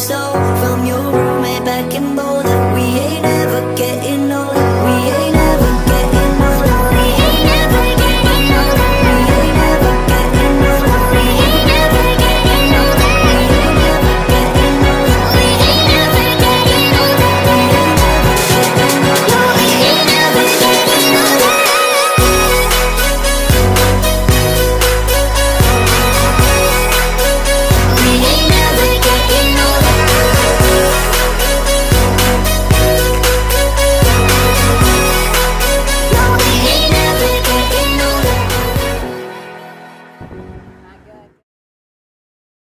So, from your roommate back in Boulder.